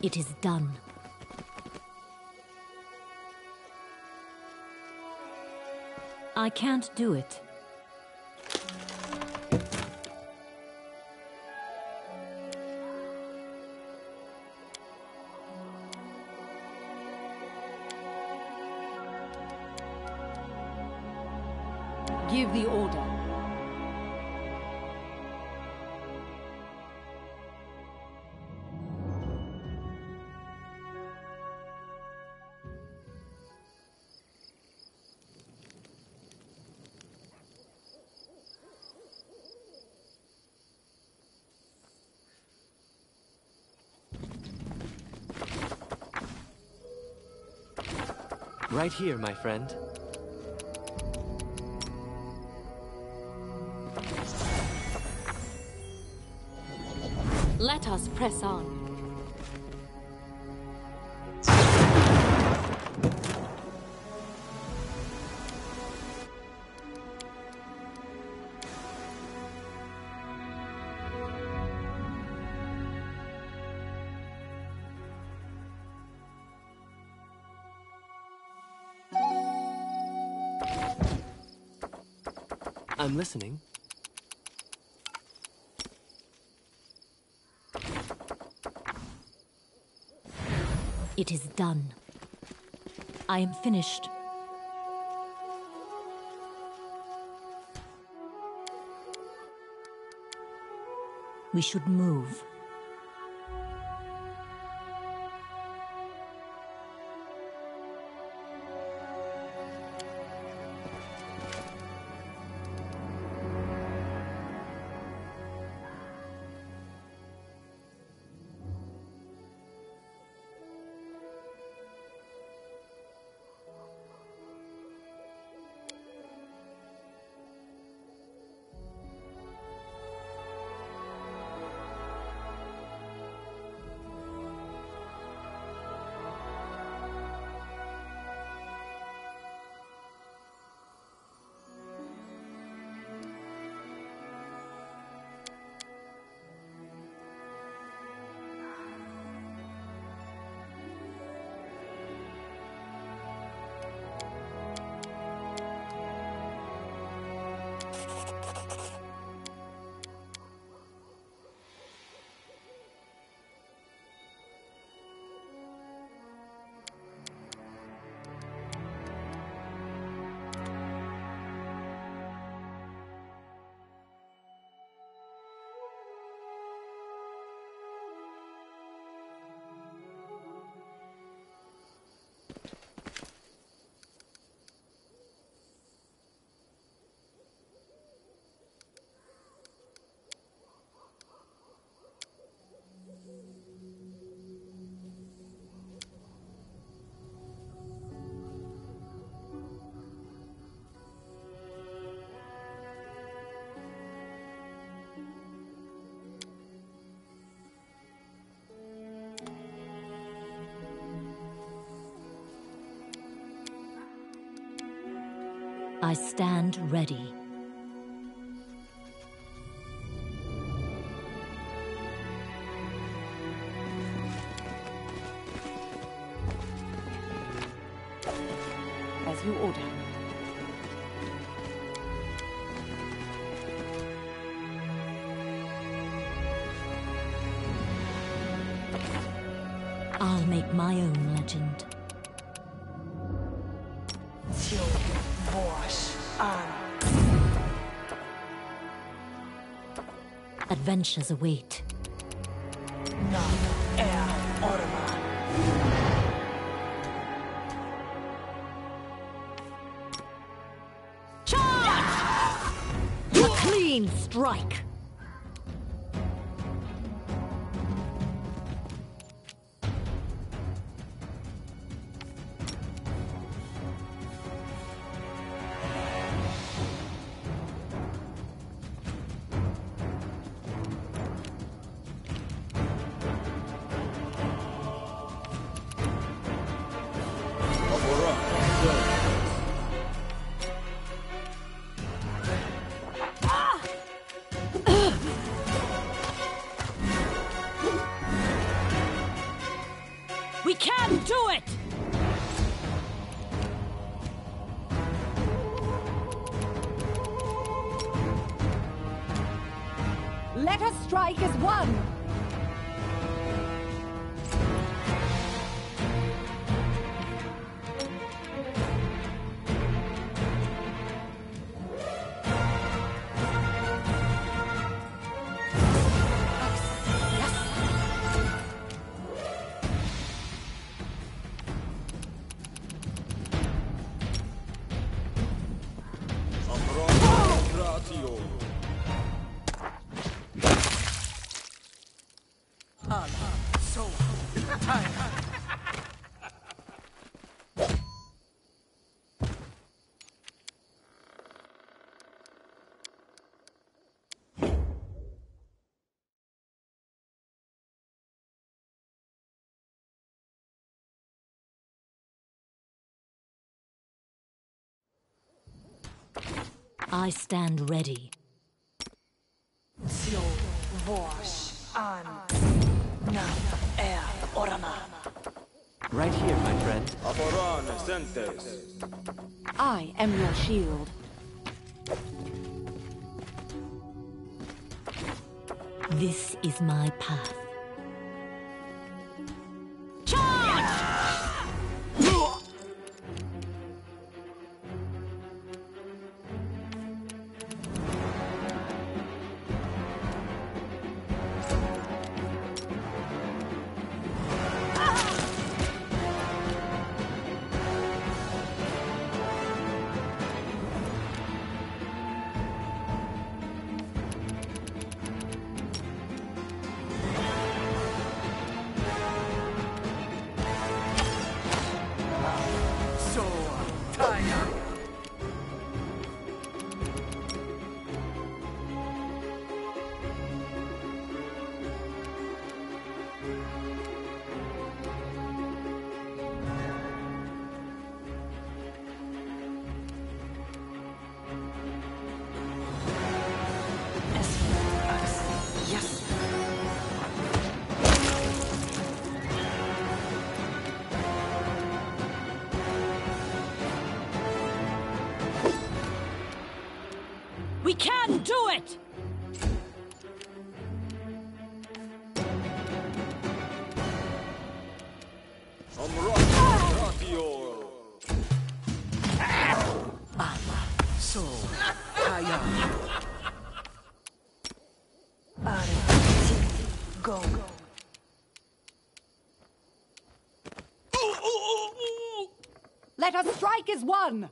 It is done. I can't do it. Right here, my friend. Let us press on. Listening. It is done. I am finished. We should move. I stand ready. Adventures await. Charge! A clean strike. I stand ready. Sio Vosh An Na Orama. Right here, my friend. I am your shield. This is my path. Us strike is one!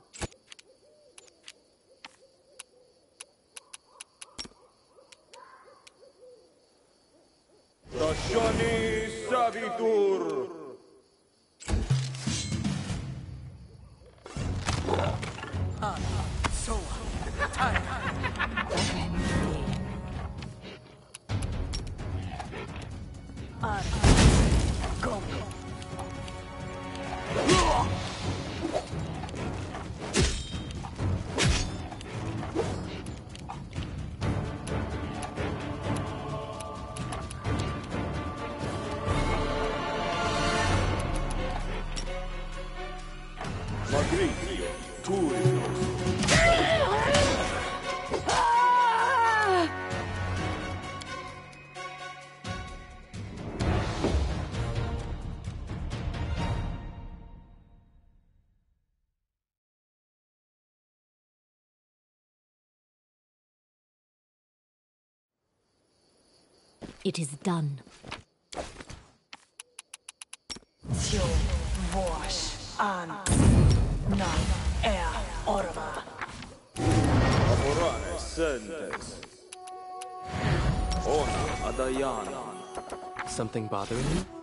It is done. Sio Vosh An Na Er Orama. Aporan Sentes. Ona Adayana. Something bothering you?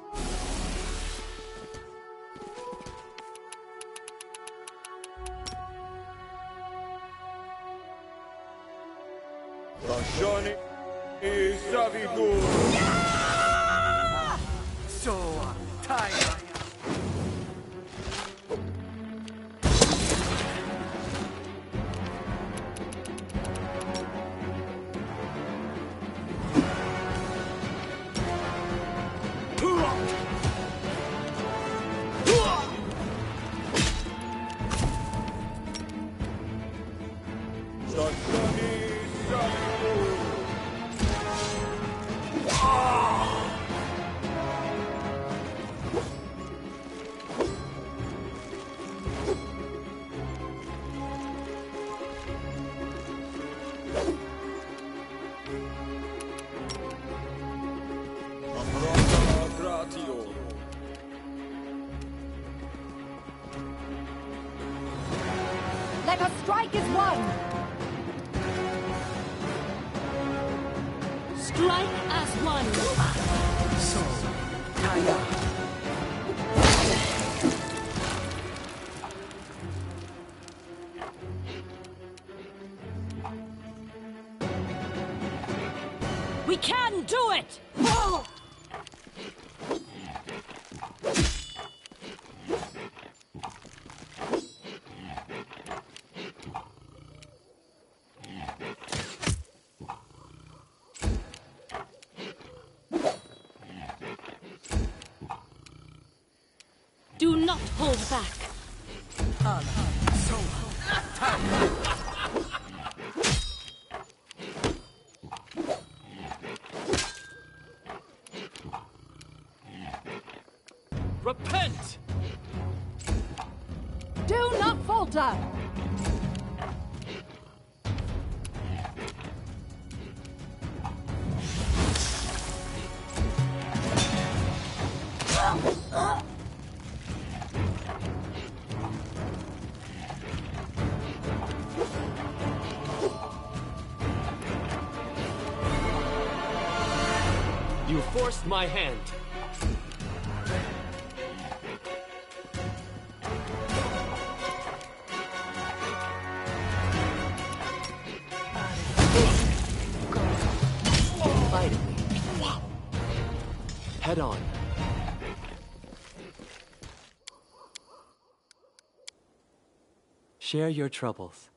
Back. My hand. Head on. Share your troubles.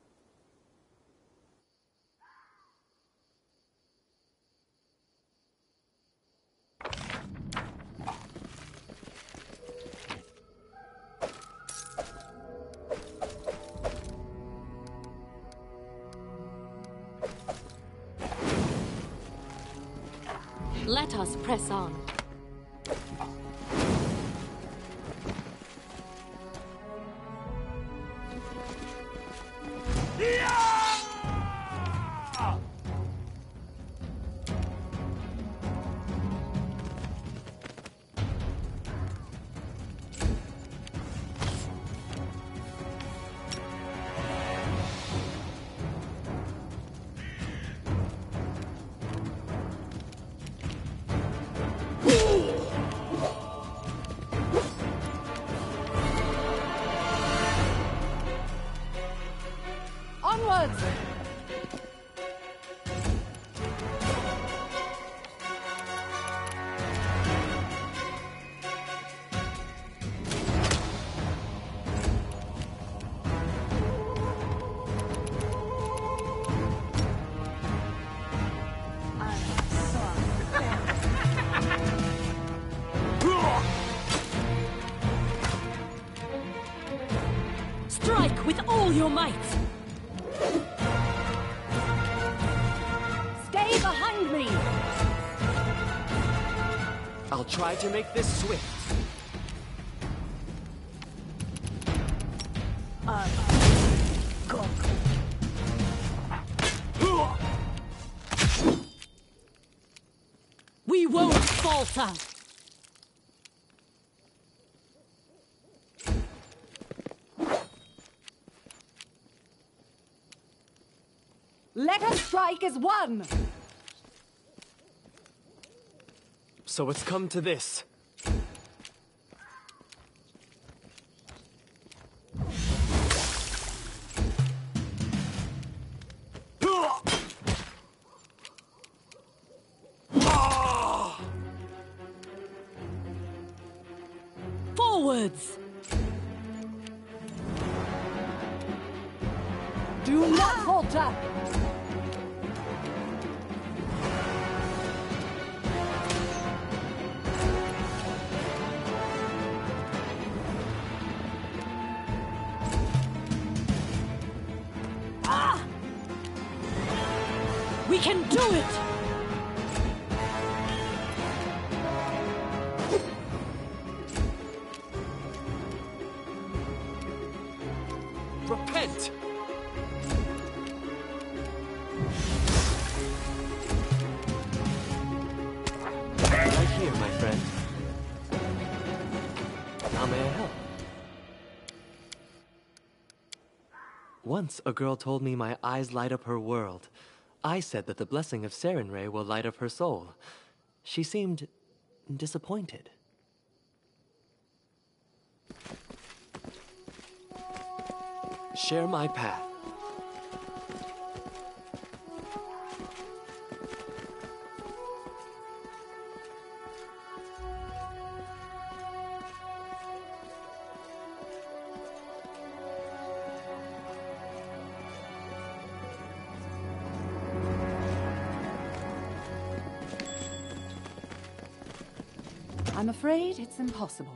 Try to make this swift. Go. We won't falter! Let us strike as one! So it's come to this. Repent! Right here, my friend. How may I help? Once a girl told me my eyes light up her world. I said that the blessing of Sarenrae will light up her soul. She seemed disappointed. Share my path. I'm afraid it's impossible.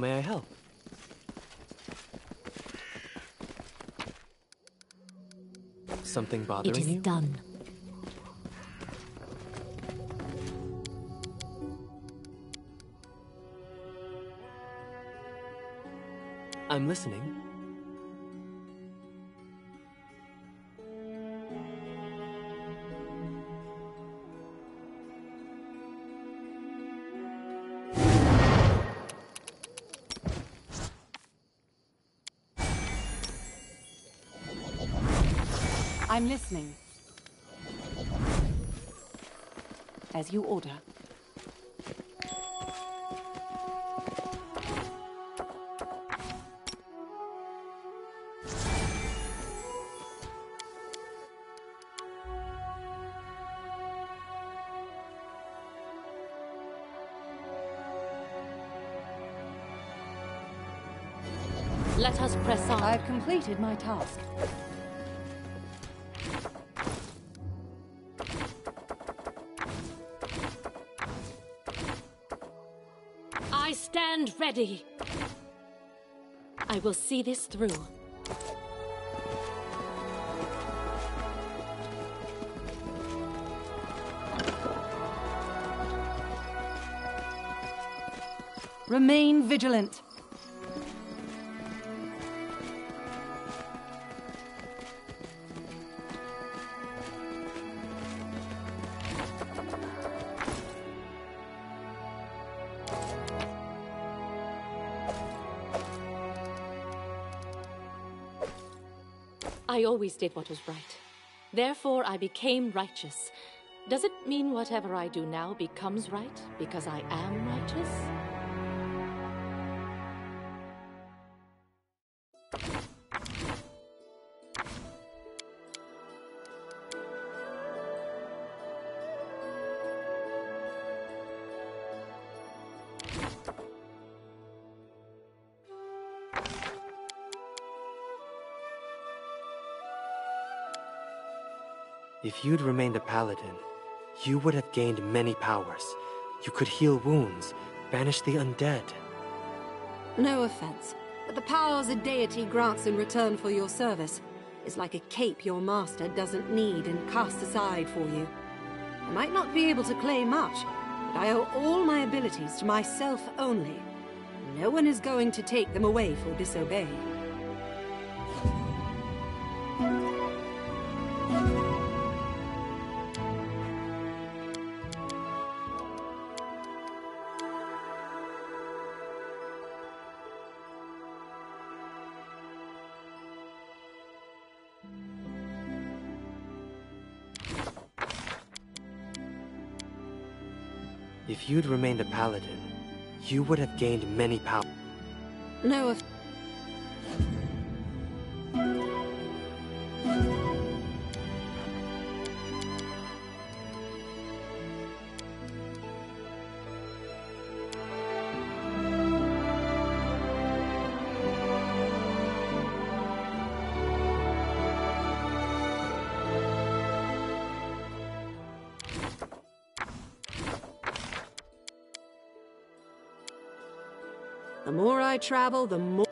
May I help? Something bothering you? It is you? done. I'm listening. I'm listening. As you order. Let us press on. I've completed my task. Ready. I will see this through. Remain vigilant. I always did what was right. Therefore, I became righteous. Does it mean whatever I do now becomes right because I am righteous? If you'd remained a paladin, you would have gained many powers. You could heal wounds, banish the undead. No offense, but the powers a deity grants in return for your service is like a cape your master doesn't need and casts aside for you. I might not be able to claim much, but I owe all my abilities to myself only. No one is going to take them away for disobeying. You'd remained a paladin, you would have gained many powers. No off- travel, the more...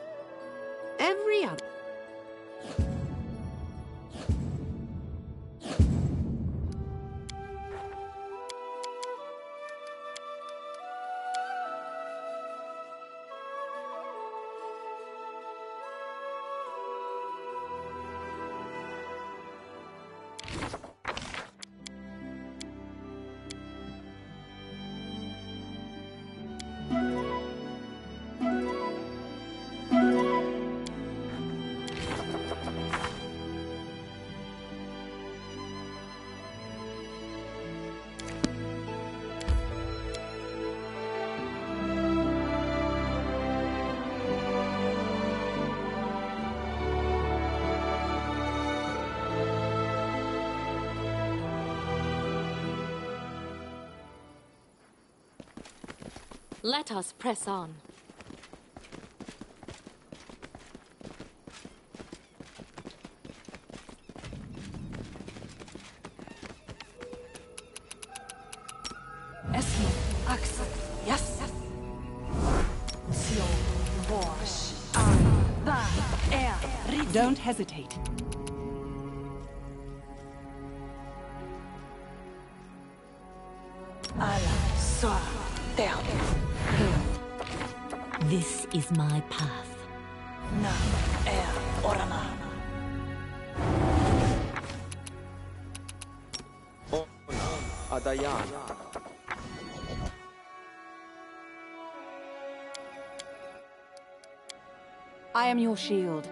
Let us press on. Esmo, Axel, is my path. Na, Er, Orana. Ona Adayana. I am your shield.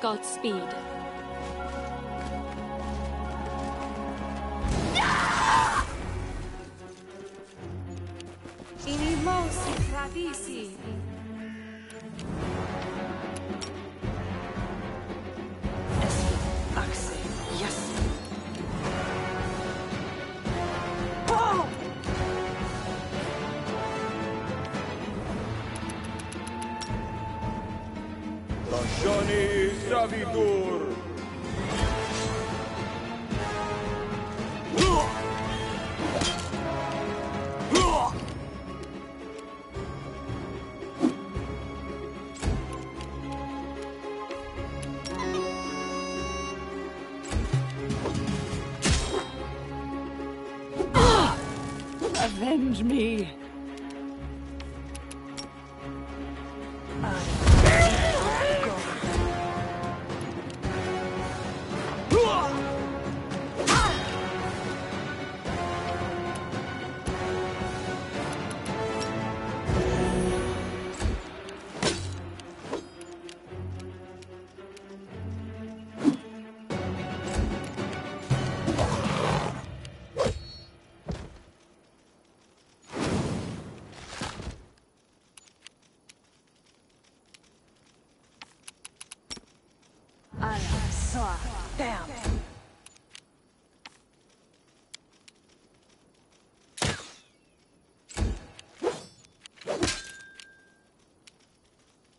Godspeed. Me.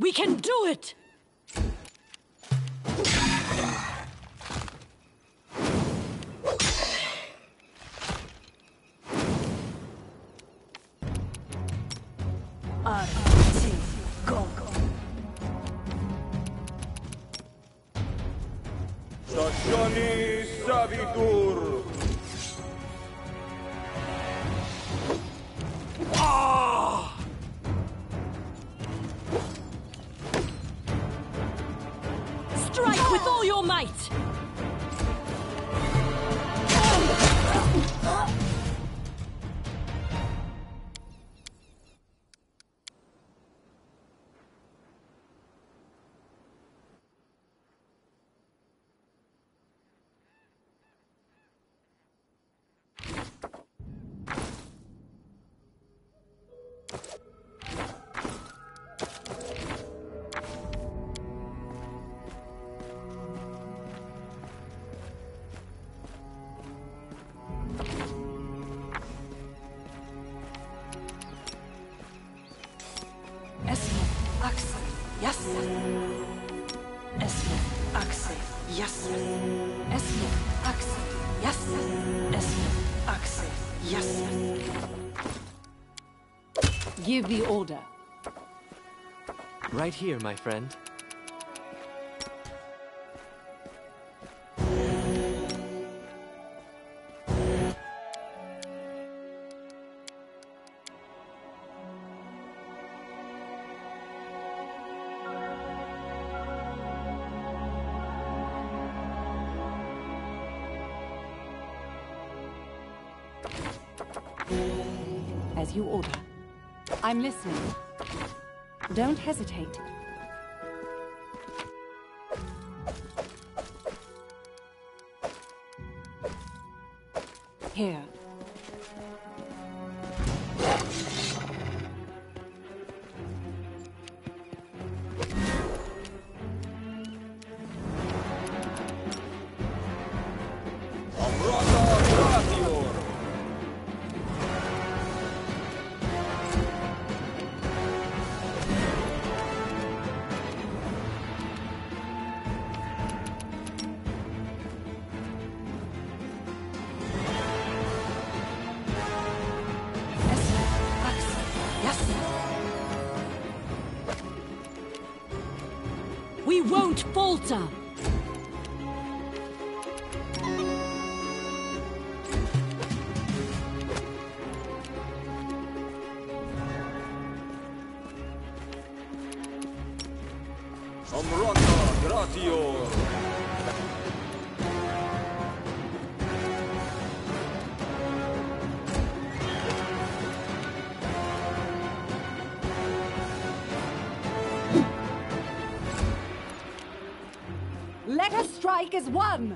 We can do it! With all your might! Give the order. Right here, my friend. As you order. I'm listening. Don't hesitate. Strike as one!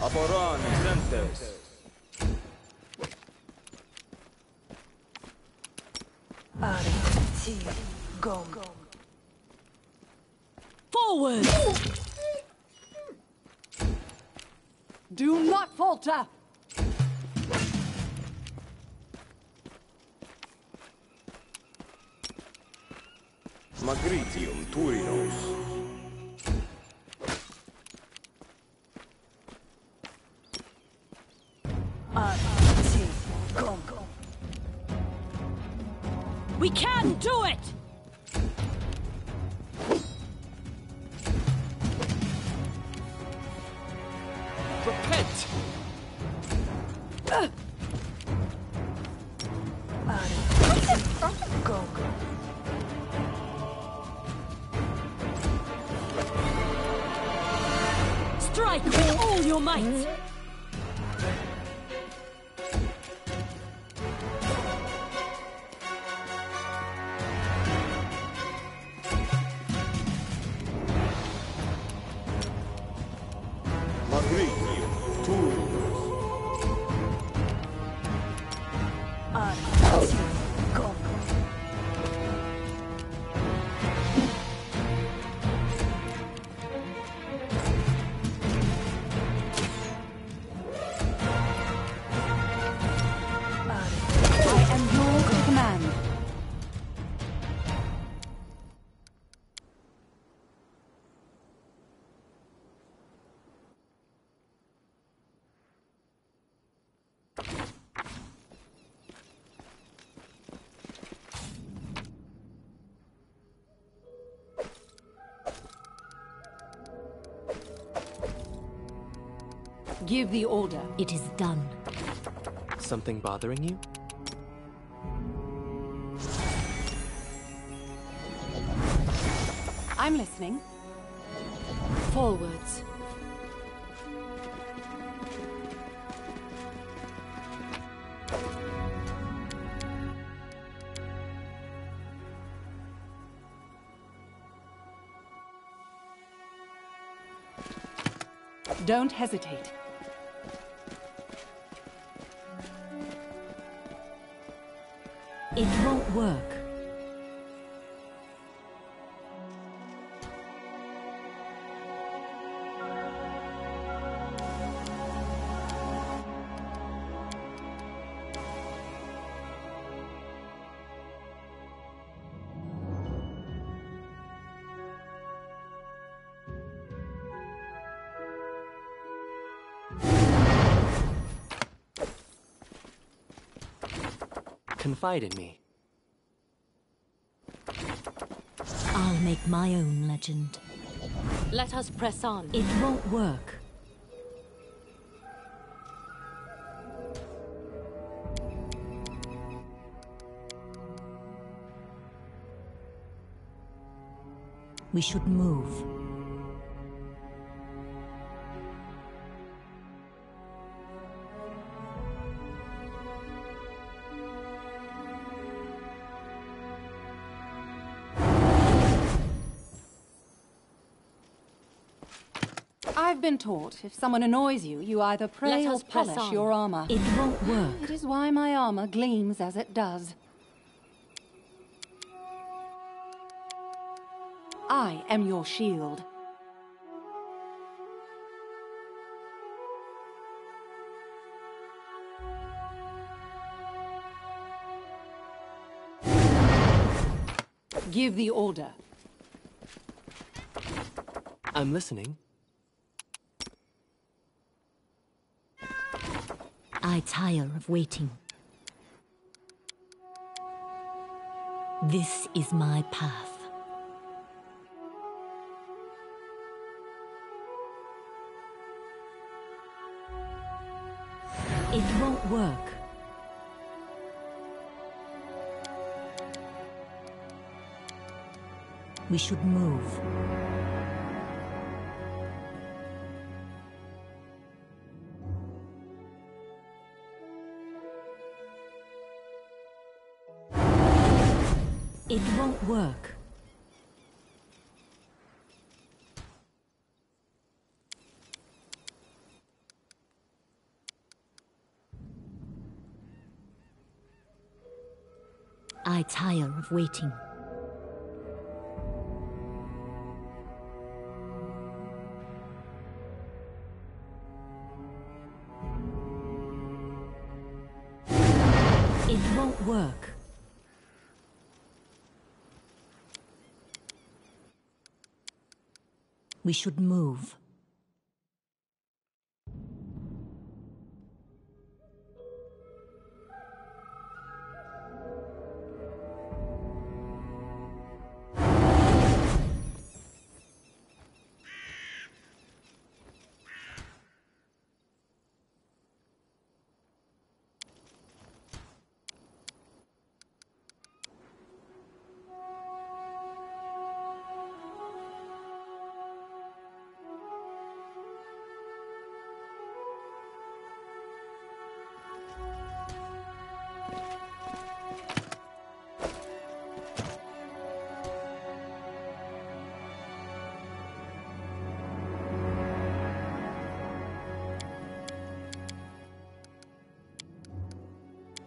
Aboran Zentes. Ari, Ti, Go. Forward! Do not falter! Magritium Turinos. All Give the order. It is done. Something bothering you? I'm listening. Forwards. Don't hesitate. Work. Confide in me. I'll make my own legend. Let us press on. It won't work. We should move. Been taught if someone annoys you, you either pray Let or polish your armor. It won't work. It is why my armor gleams as it does. I am your shield. Give the order. I'm listening. I tire of waiting. This is my path. It won't work. We should move. Work. I tire of waiting. We should move.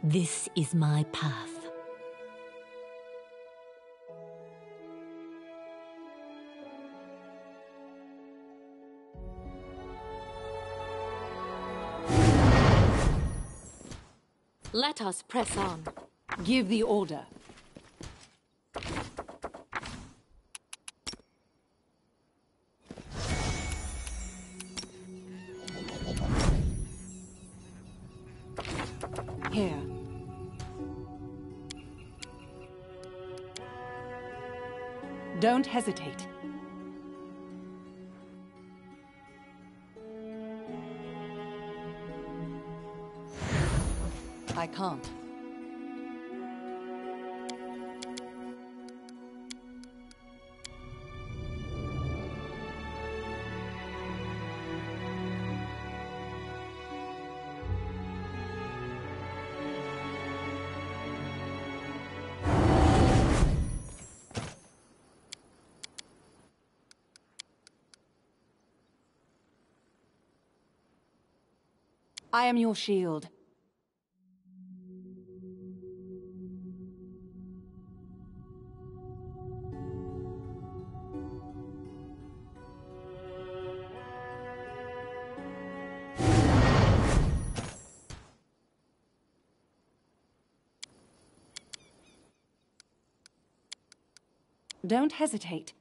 This is my path. Let us press on. Give the order. I am your shield. Don't hesitate.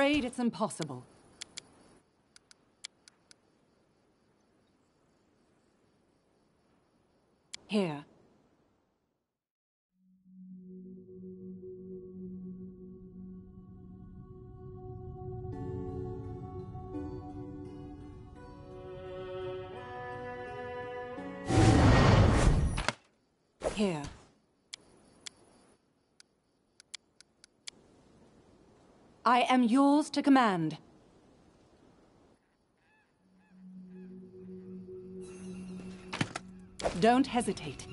Afraid it's impossible. I am yours to command. Don't hesitate.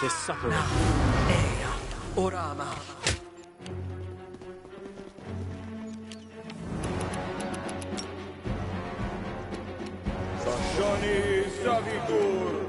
this suffering. Orama. Shoshani Savitur.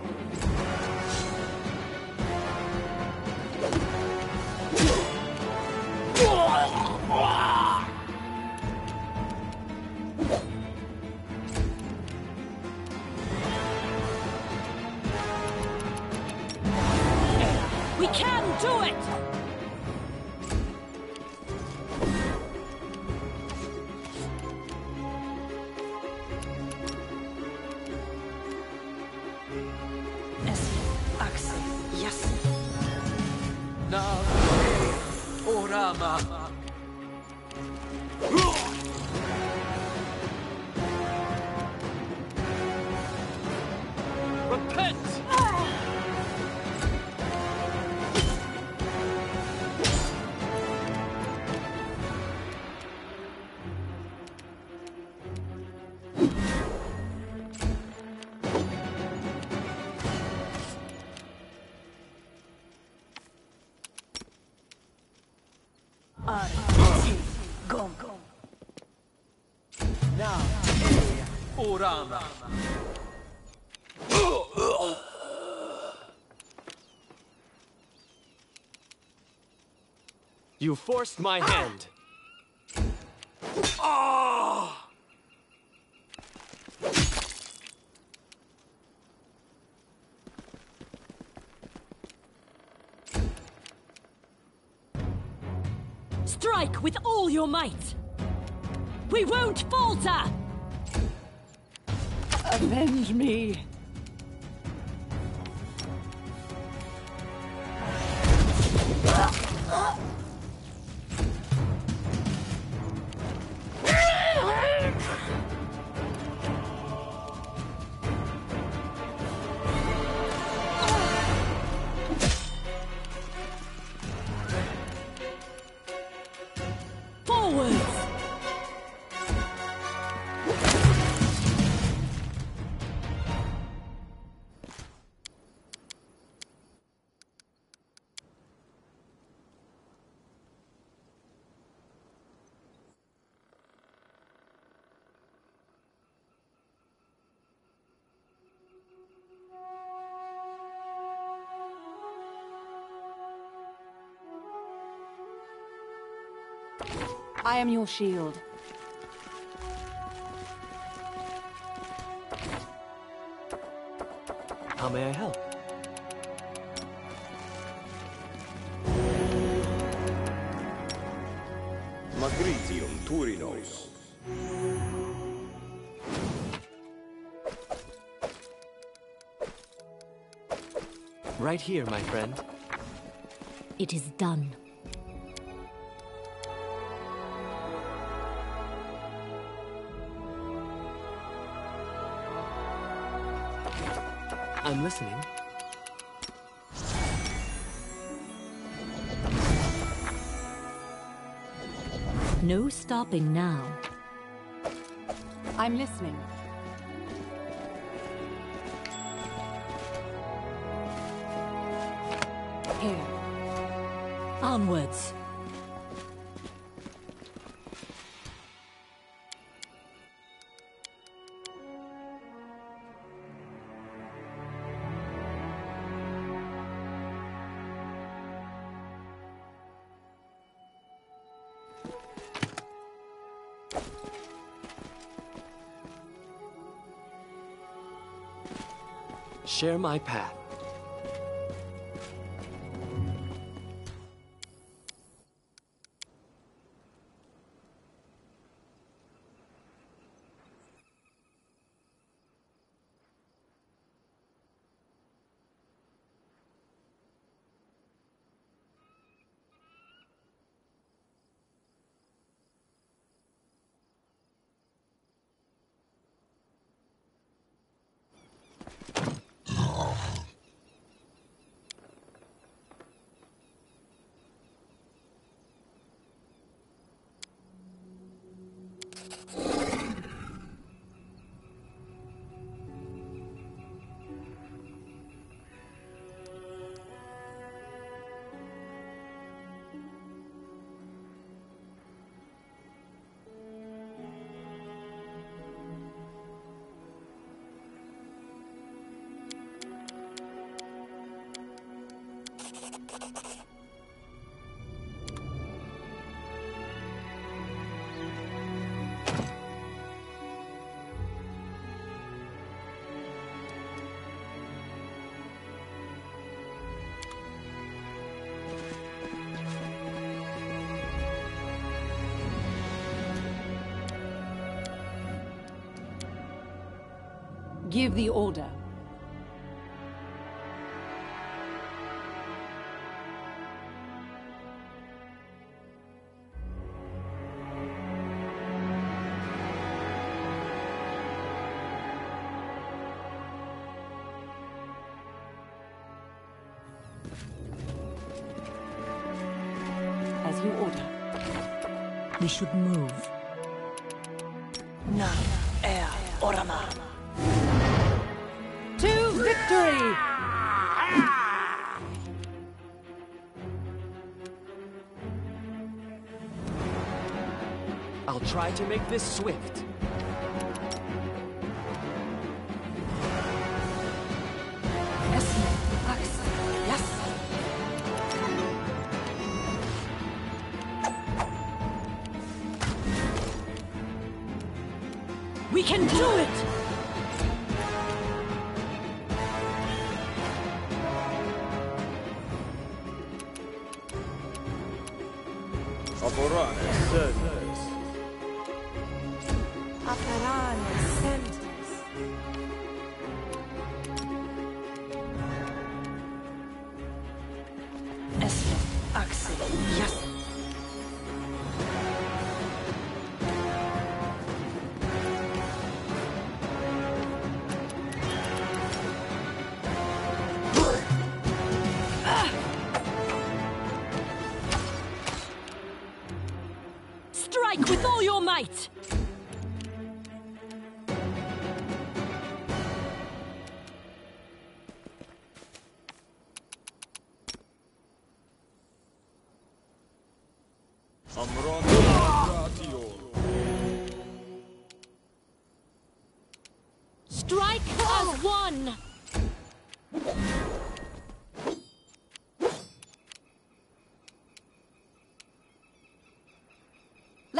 You forced my hand. Strike with all your might! We won't falter! Avenge me. I am your shield. How may I help? Magritium Turinos. Right here, my friend. It is done. I'm listening. No stopping now. I'm listening. Here. Onwards. My path. Give the order. As you order. We should move. Try to make this swift.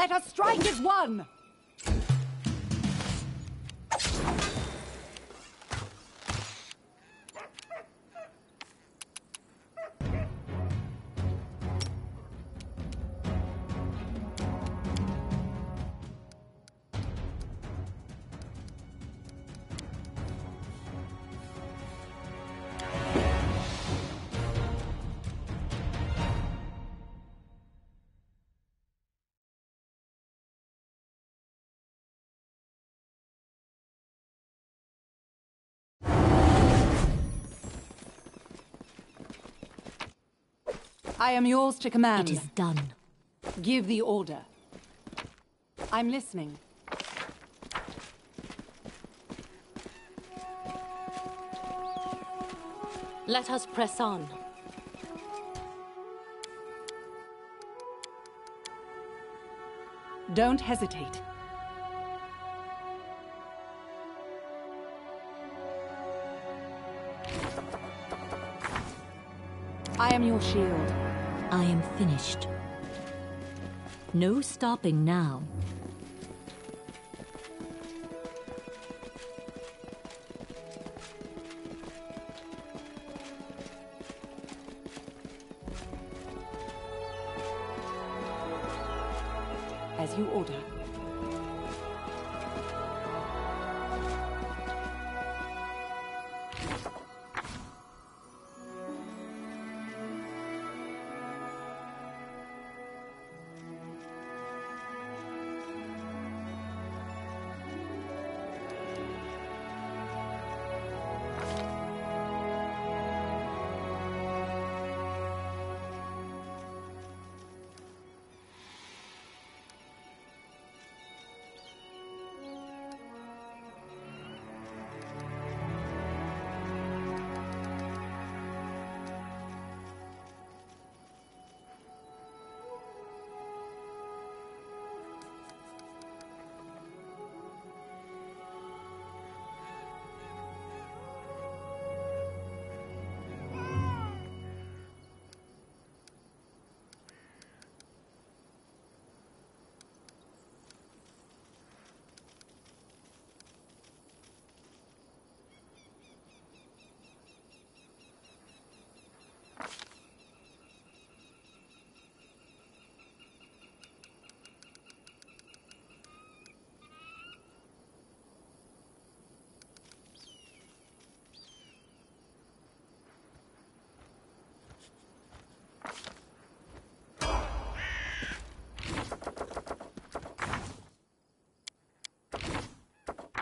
Let us strike as one! I am yours to command. It is done. Give the order. I'm listening. Let us press on. Don't hesitate. I am your shield. I am finished. No stopping now. As you order.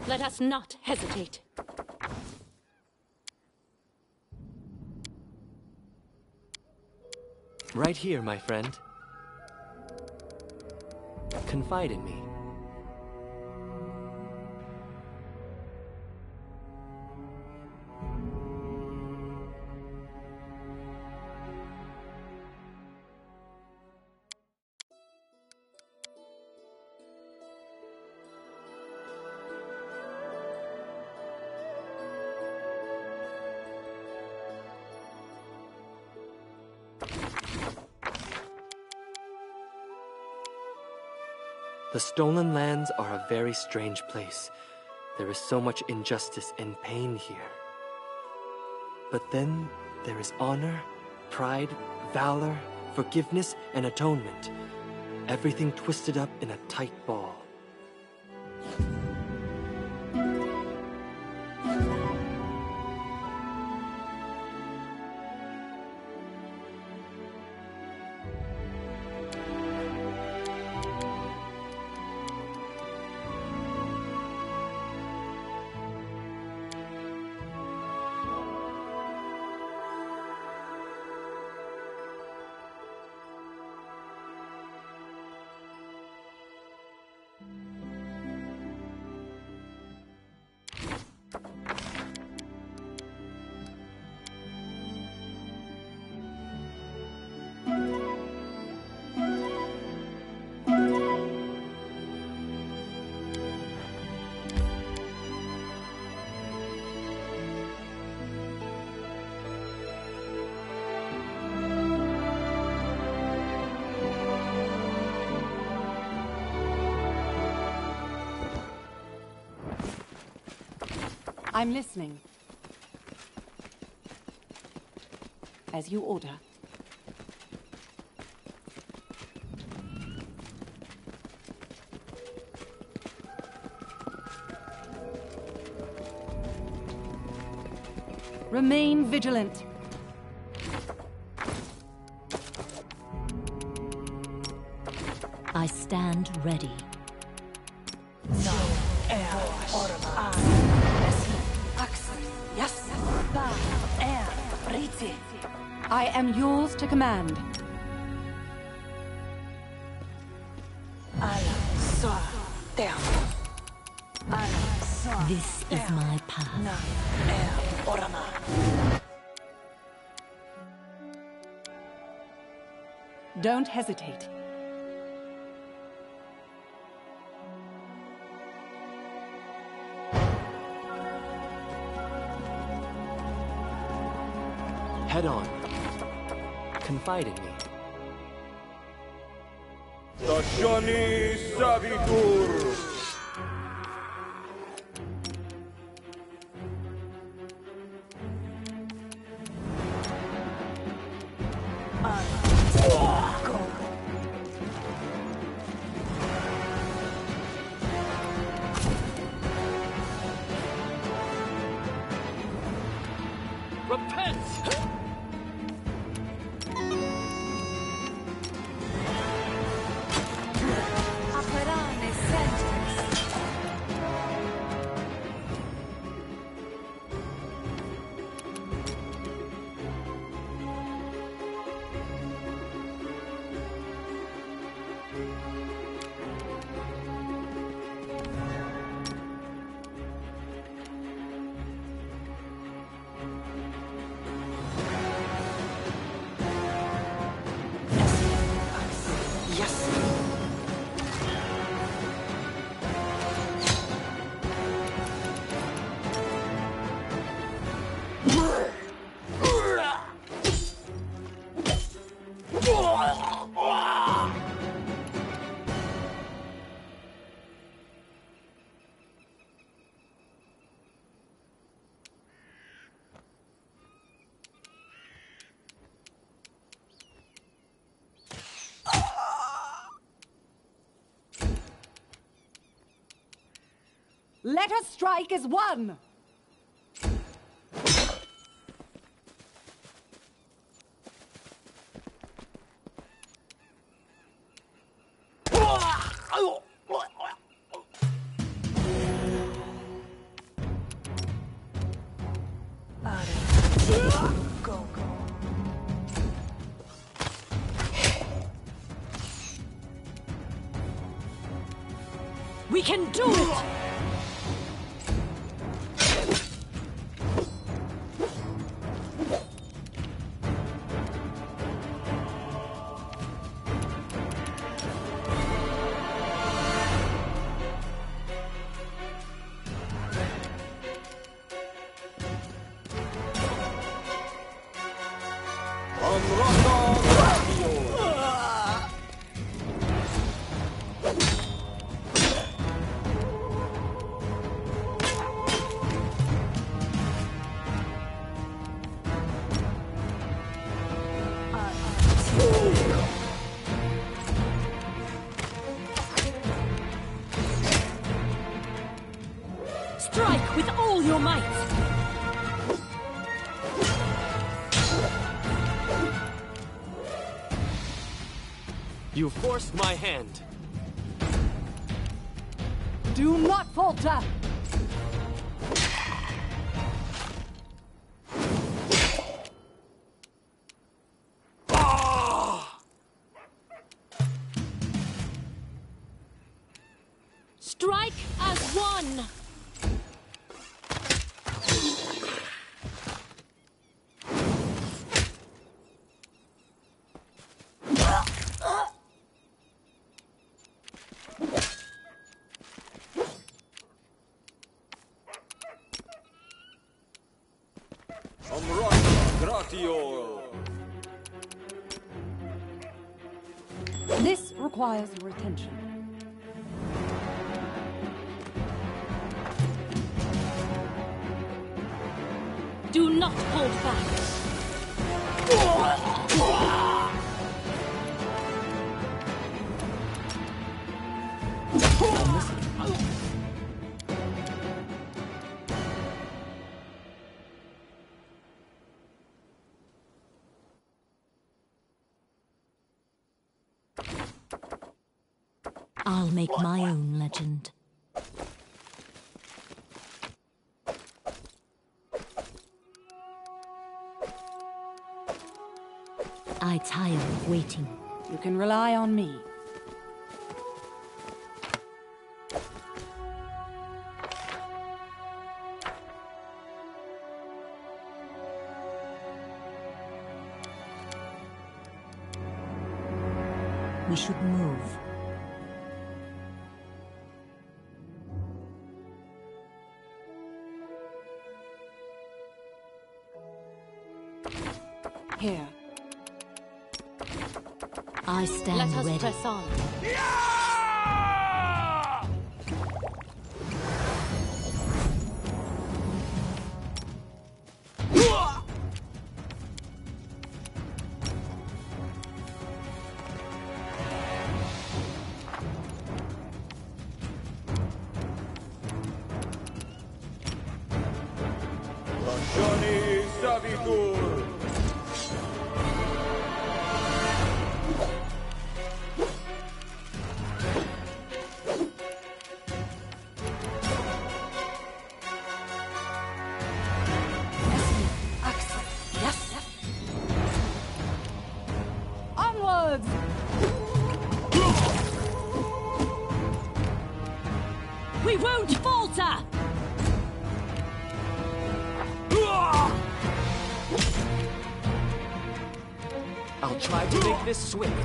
Let us not hesitate. Right here, my friend. Confide in me. The Stolen Lands are a very strange place. There is so much injustice and pain here. But then there is honor, pride, valor, forgiveness, and atonement. Everything twisted up in a tight ball. I'm listening. As you order. Remain vigilant. I stand ready. Am to command. Ala. Soa. Ter. Ala. Soa. This is my path. Na. Orama. Don't hesitate. Head on. Confide in me. Savitur! Let us strike as one! This requires your attention. Do not hold back. should move. Here. I stand Let us ready. press on. Yeah! switch.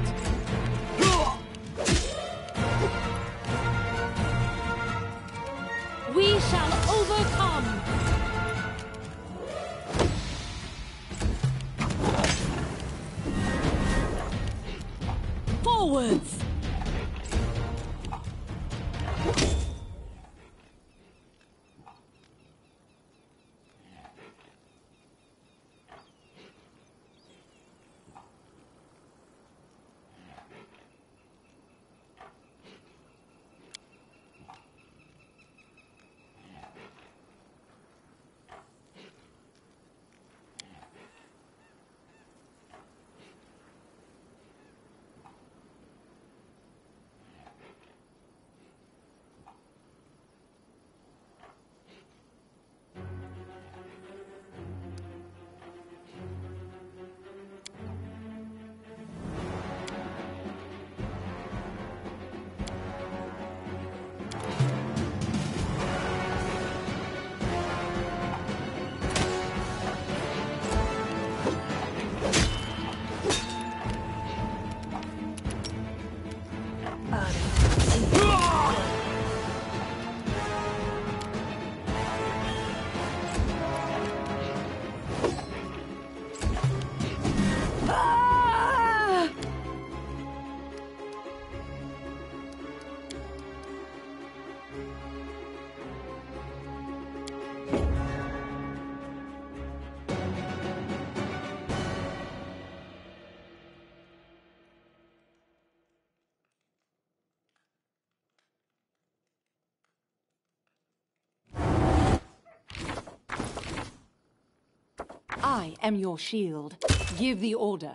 I am your shield. Give the order.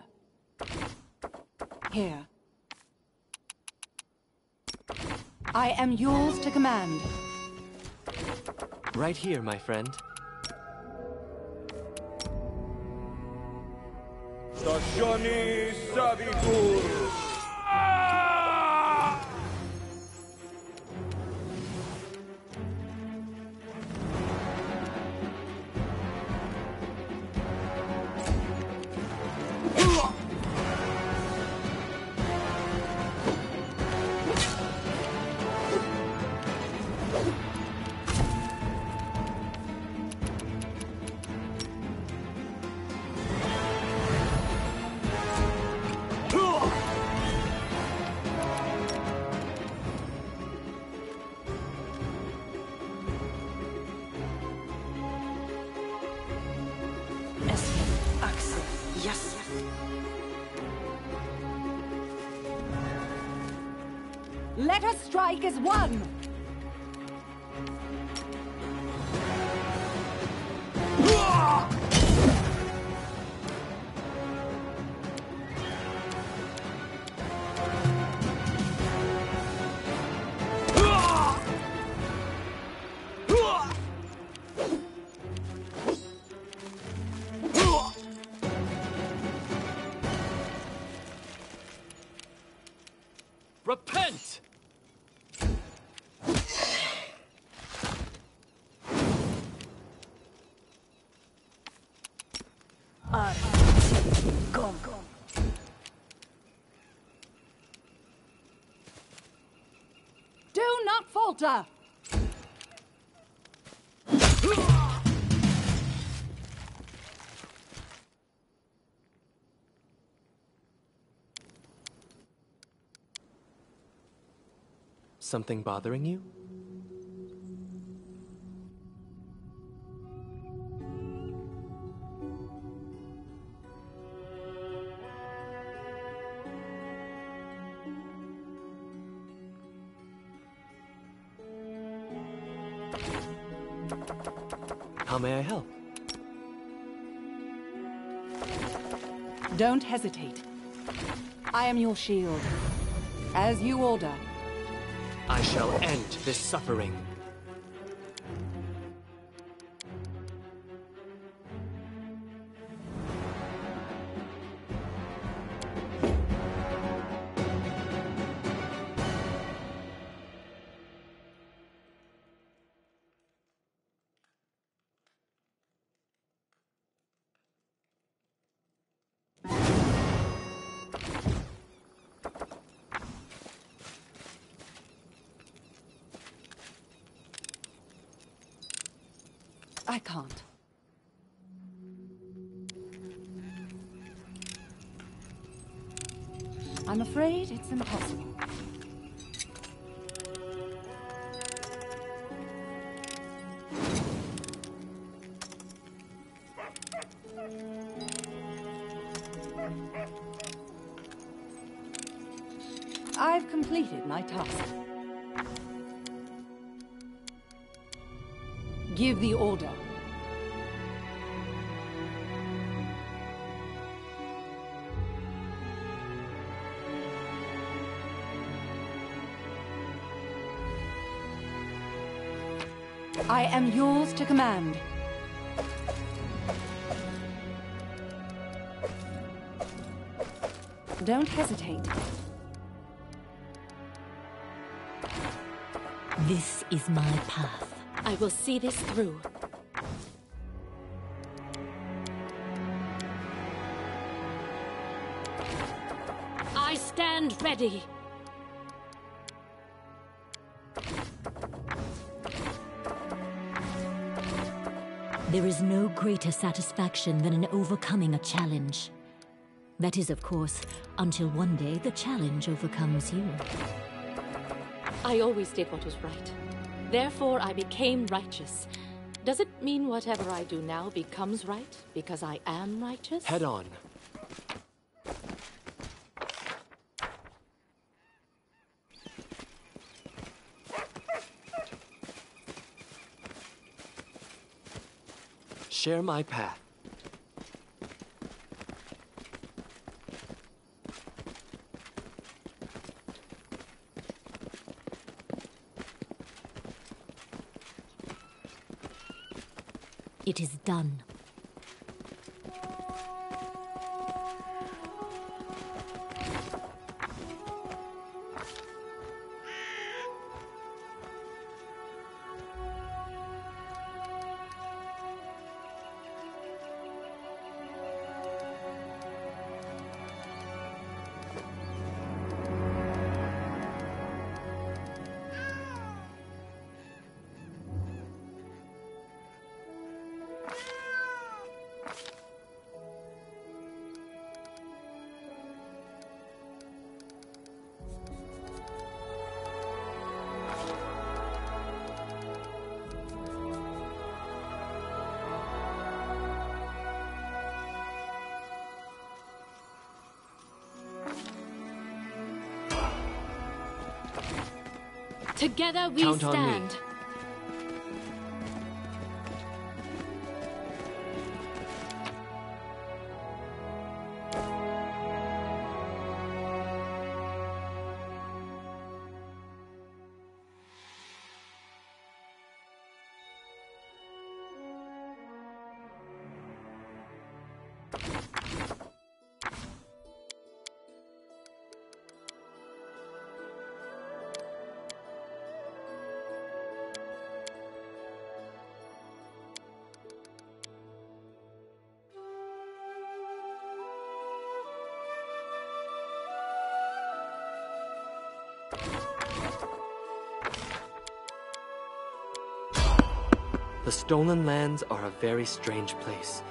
Here. I am yours to command. Right here, my friend. Stazioni Savitur! Not falter! Something bothering you? How may I help? Don't hesitate. I am your shield. As you order. I shall end this suffering. I can't. I'm afraid it's impossible. Am yours to command. Don't hesitate. This is my path. I will see this through. I stand ready. There is no greater satisfaction than in overcoming a challenge. That is, of course, until one day the challenge overcomes you. I always did what was right. Therefore, I became righteous. Does it mean whatever I do now becomes right because I am righteous? Head on. share my path. It is done. Together we Count stand. Stolen Lands are a very strange place.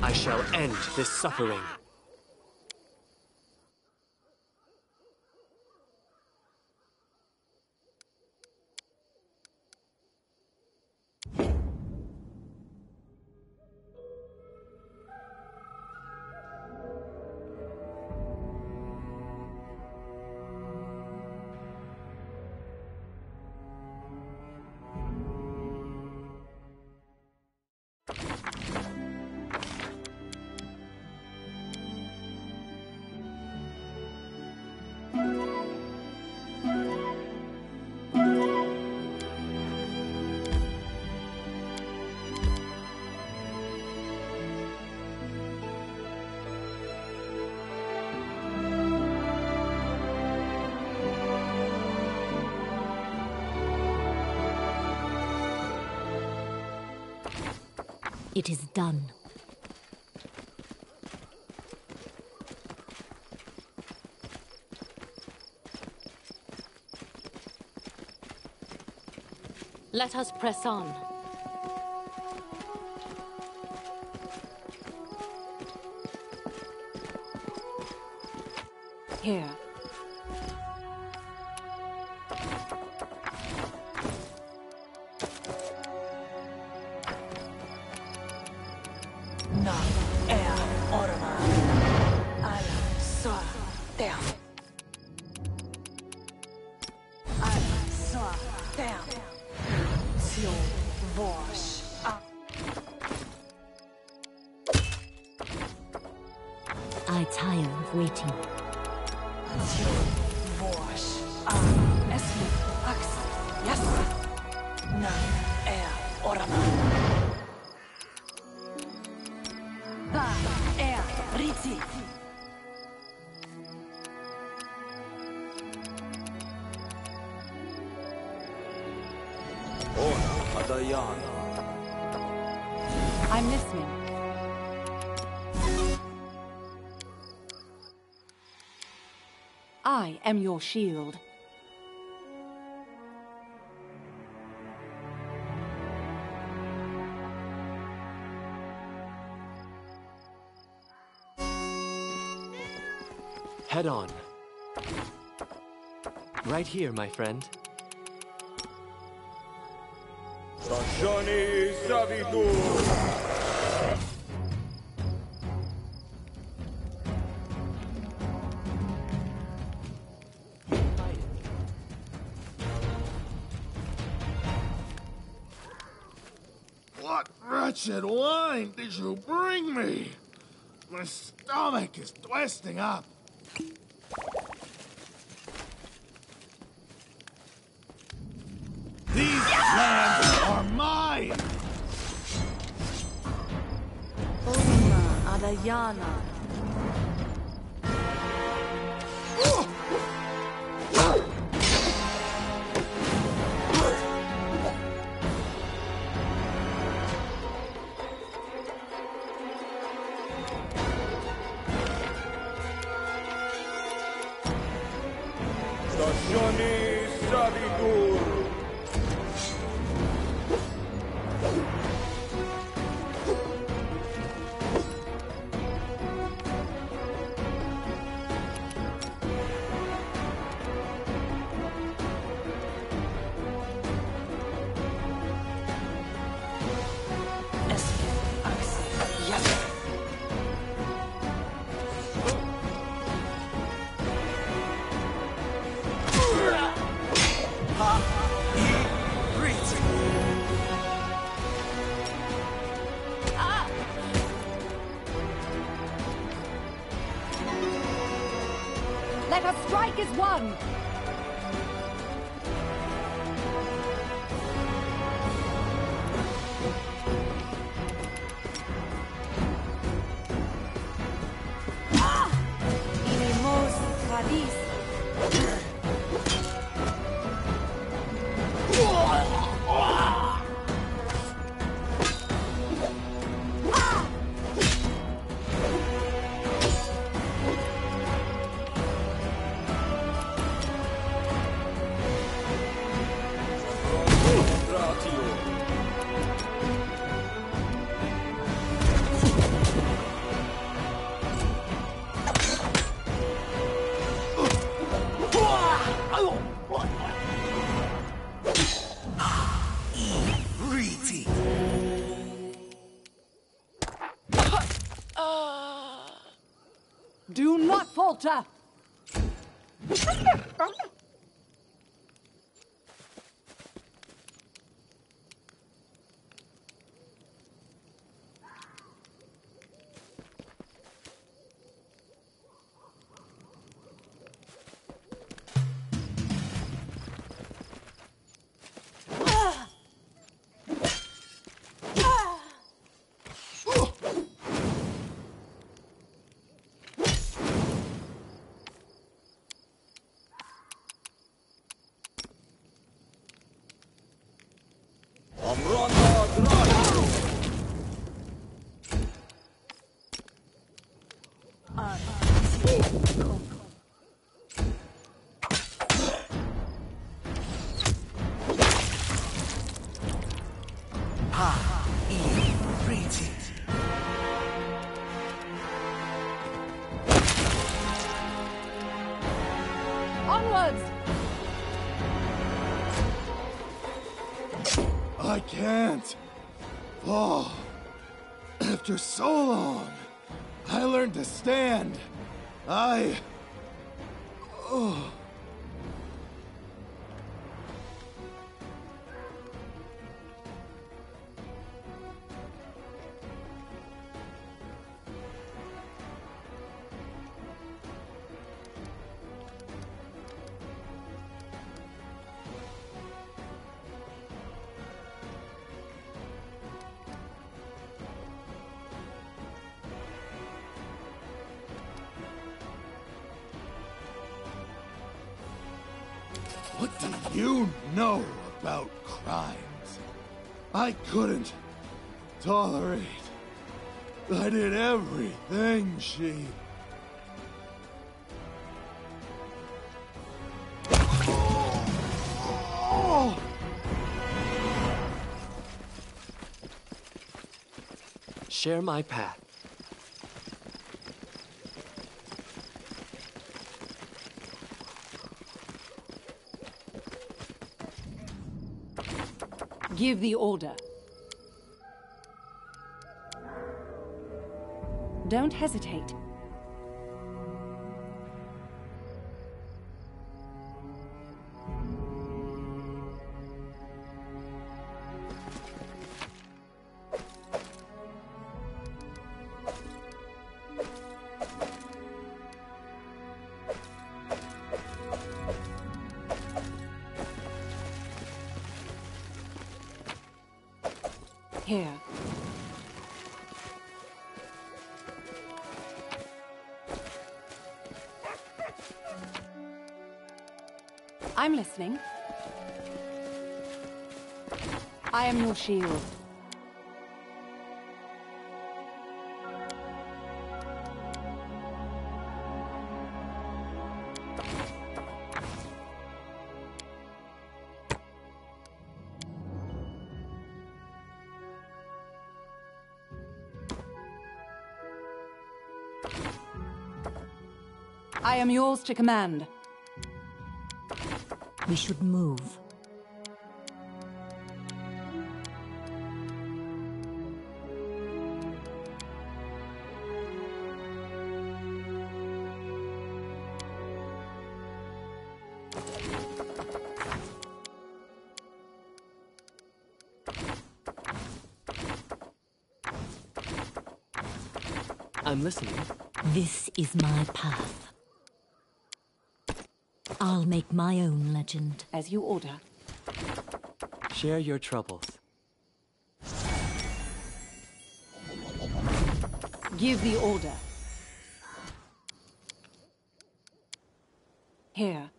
I shall end this suffering. It is done. Let us press on. Here. Wash up. Esli. Ax. Yes. Na er orma. Ba er riti. Ona Adayan. I'm listening. I am your shield. Head on. Right here, my friend. Sajoni Savitur. wretched wine did you bring me? My stomach is twisting up. These lands are mine! Uma Adayana. so long. I learned to stand. I... Oh... share my path. Give the order. Don't hesitate. Here. I'm listening. I am your shield. Am yours to command. We should move. I'm listening. This is my path. I'll make my own legend. As you order. Share your troubles. Give the order. Here.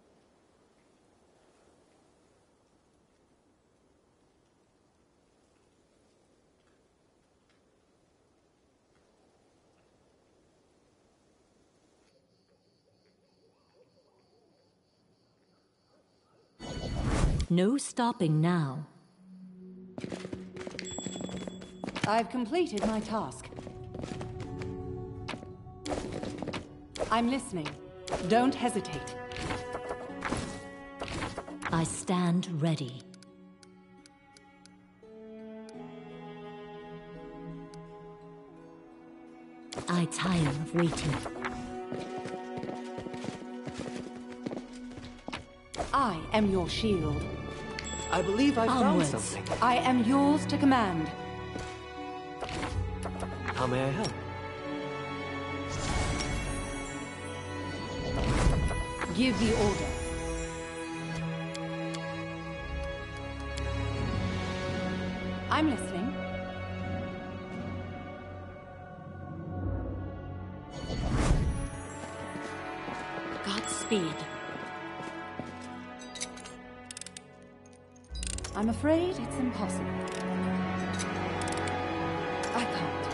No stopping now. I've completed my task. I'm listening. Don't hesitate. I stand ready. I tire of waiting. I am your shield. I believe I found Onwards. something. I am yours to command. How may I help? Give the order. I'm listening. Impossible. I can't.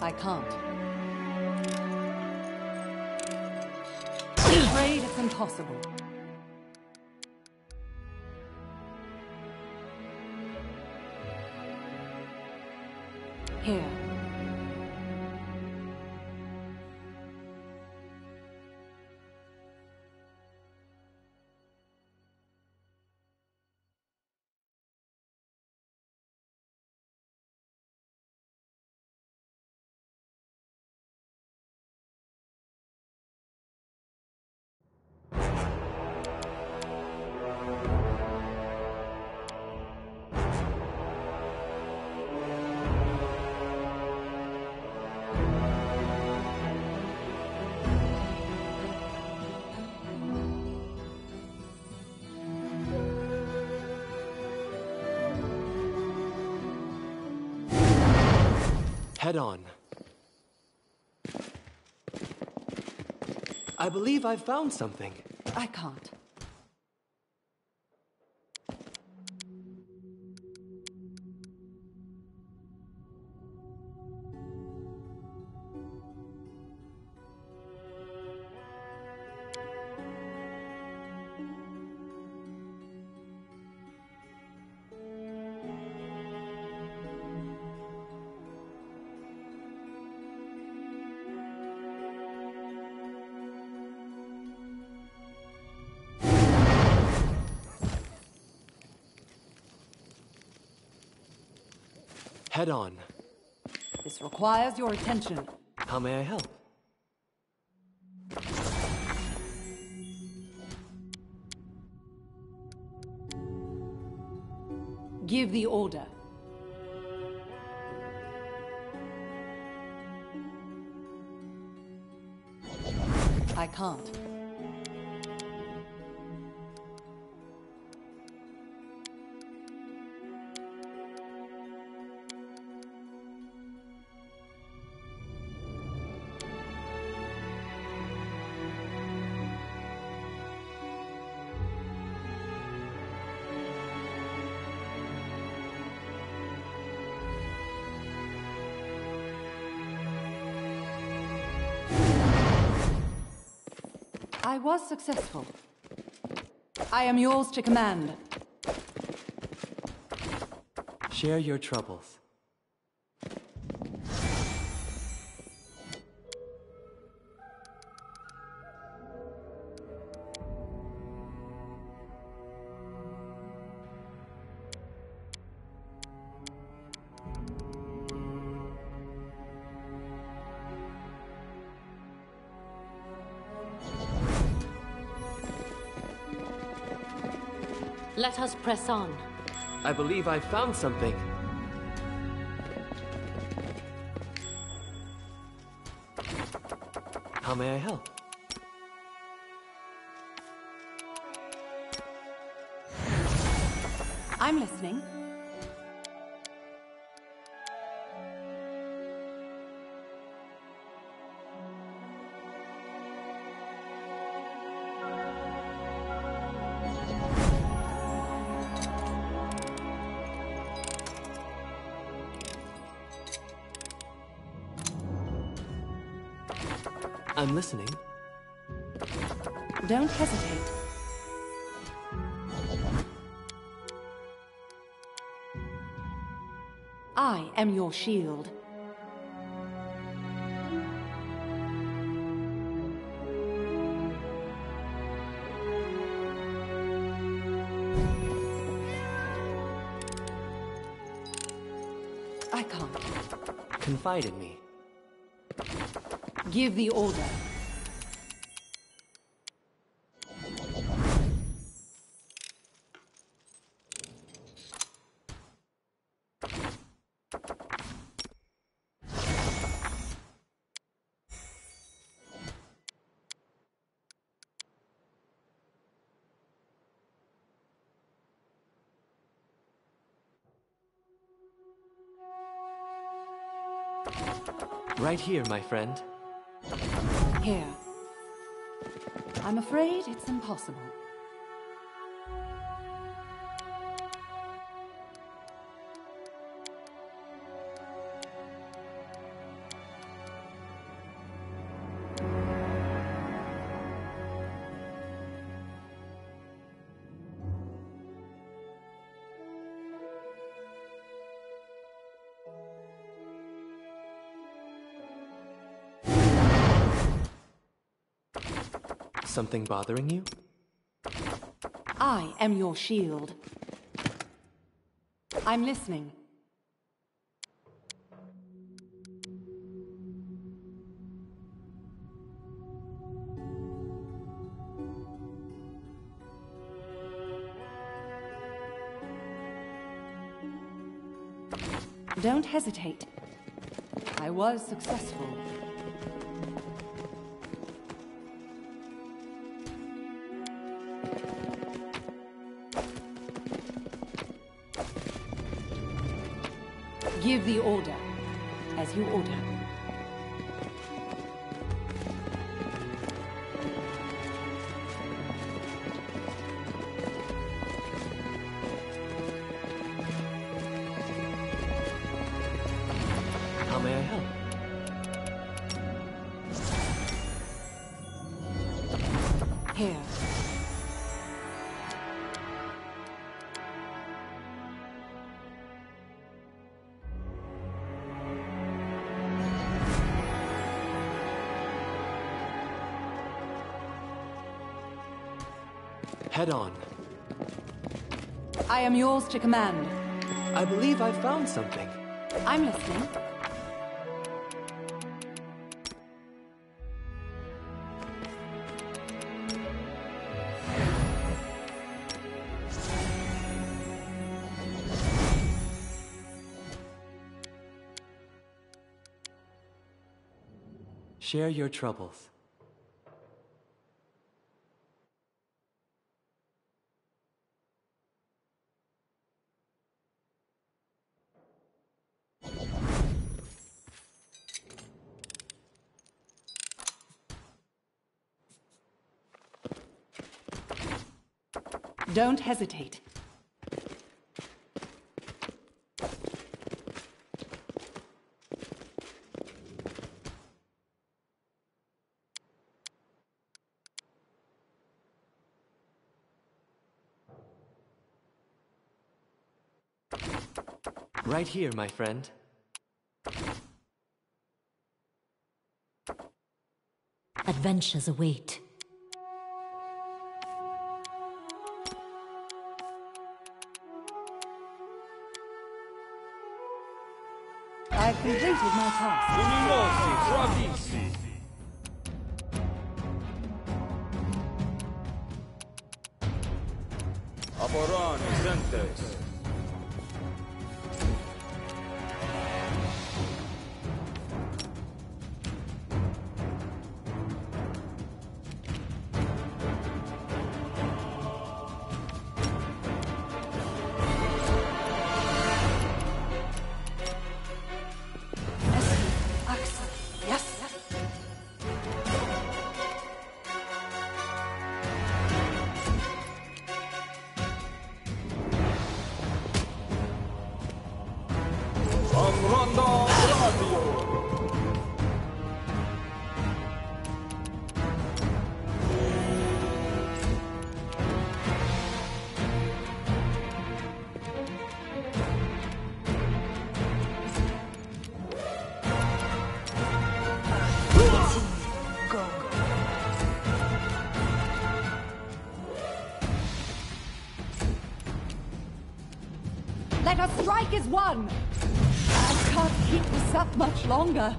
I can't. I'm afraid it's impossible. Head on. I believe I've found something. I can't. Head on. This requires your attention. How may I help? Give the order. I can't. Was successful. I am yours to command. Share your troubles. Let us press on. I believe I found something. How may I help? I'm listening. Listening. Don't hesitate. I am your shield. I can't. Confide in me. Give the order. Right here, my friend. Here. I'm afraid it's impossible. Something bothering you? I am your shield. I'm listening. Don't hesitate. I was successful. Give the order, as you order. How may I help? Here. Head on. I am yours to command. I believe I've found something. I'm listening. Share your troubles. Don't hesitate. Right here, my friend. Adventures await. Completed my task. Luminosi, bravissimi. Zentes. Strike as one! I can't keep this up much longer.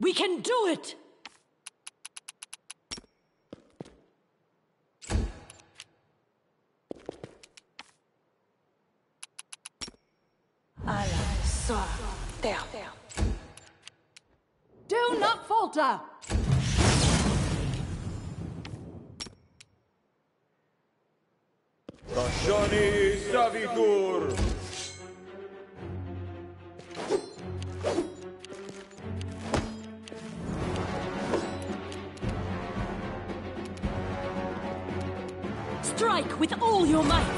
We can do it! Falter! Tashani Savitur. Strike with all your might!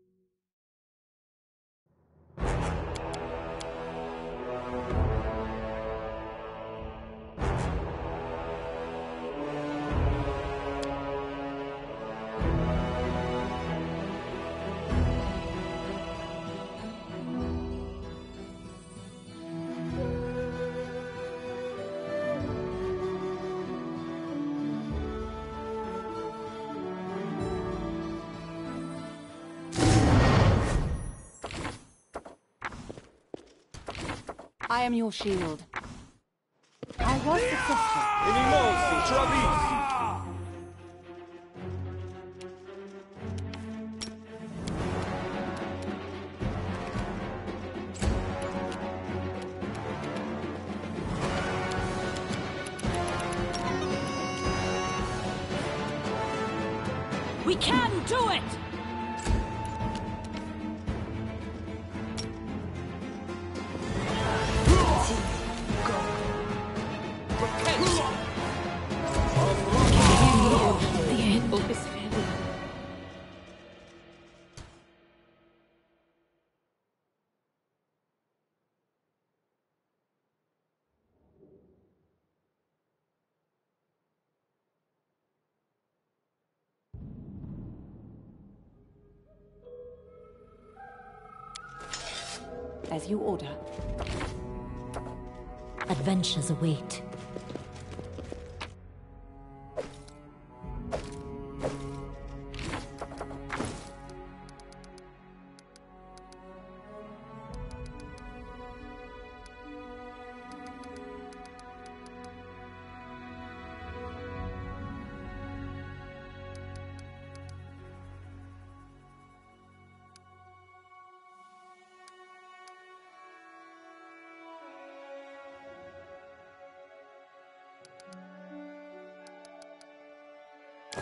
I am your shield. I was successful. You order. Adventures await.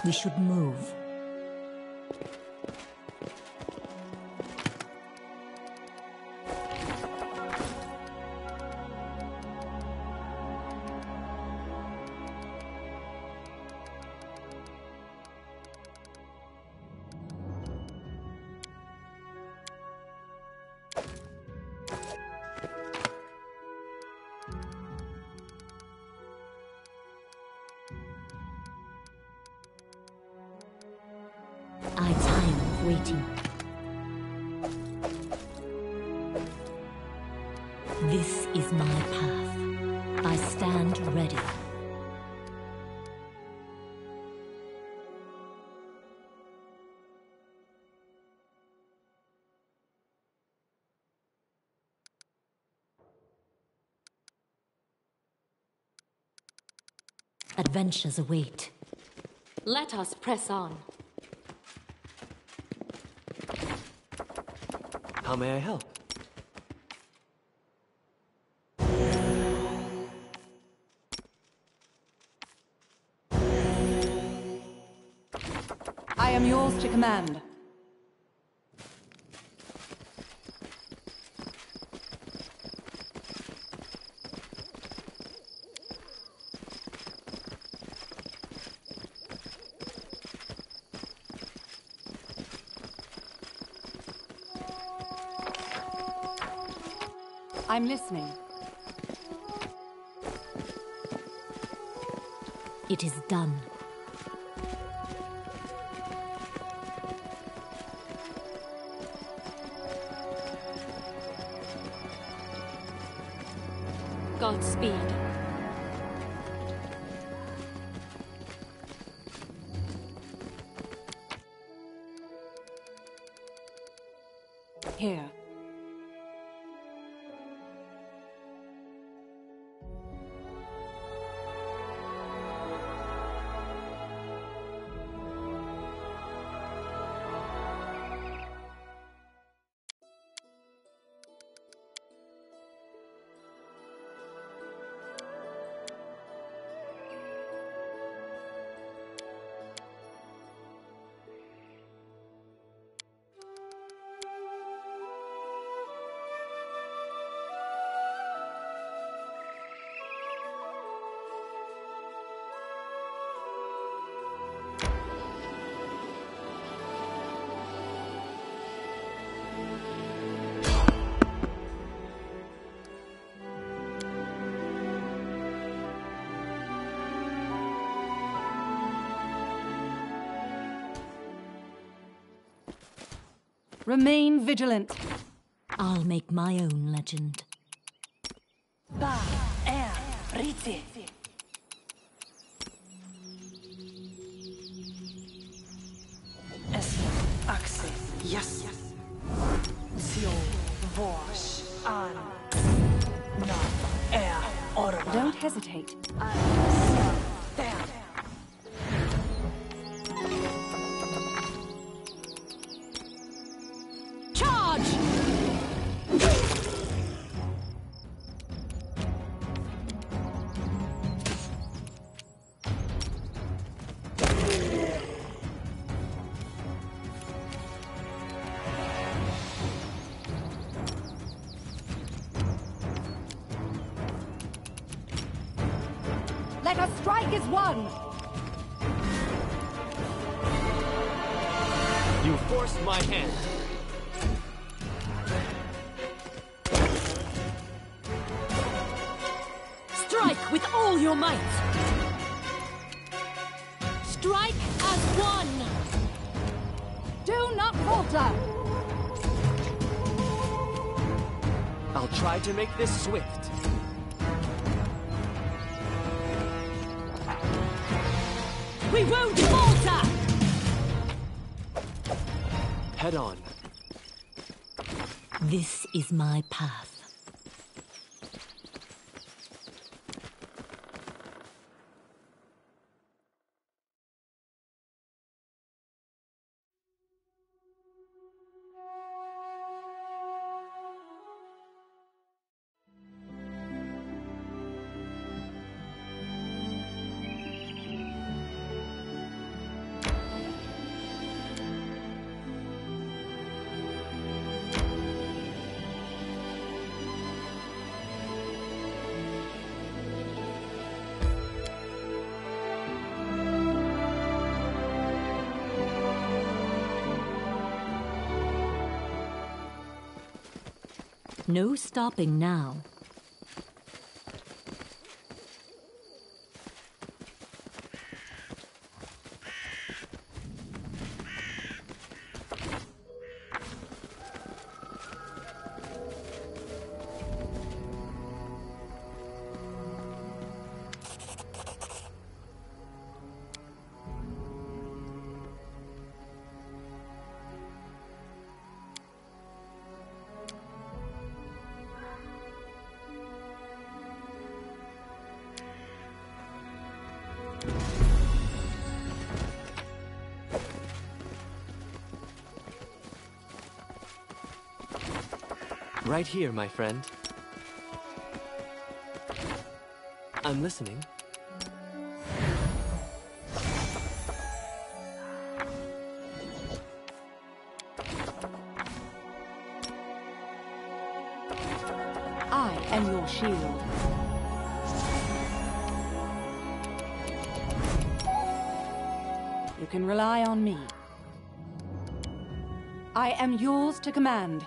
We should move. Adventures await. Let us press on. How may I help? I am yours to command. I'm listening. It is done. Godspeed. Remain vigilant. I'll make my own legend. Ba, er, rite. This swift. We won't falter! Head on. This is my path. No stopping now. Right here, my friend. I'm listening. I am your shield. You can rely on me. I am yours to command.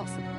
Afraid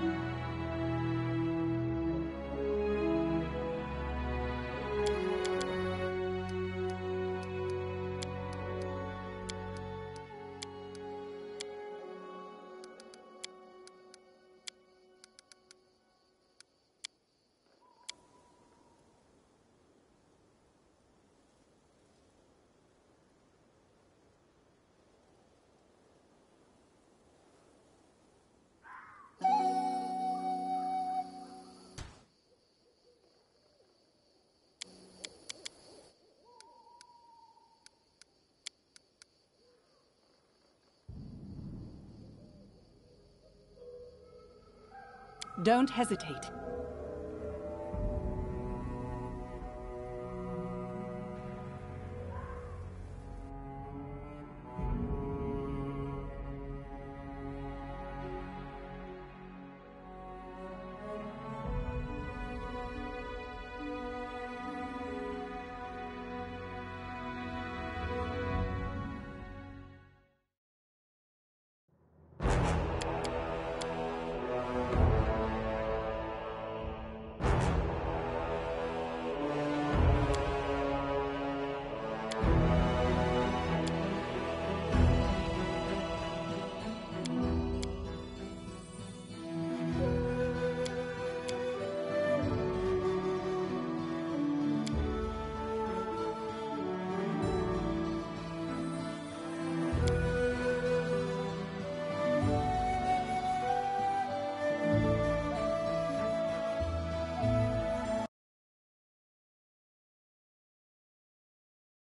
Don't hesitate.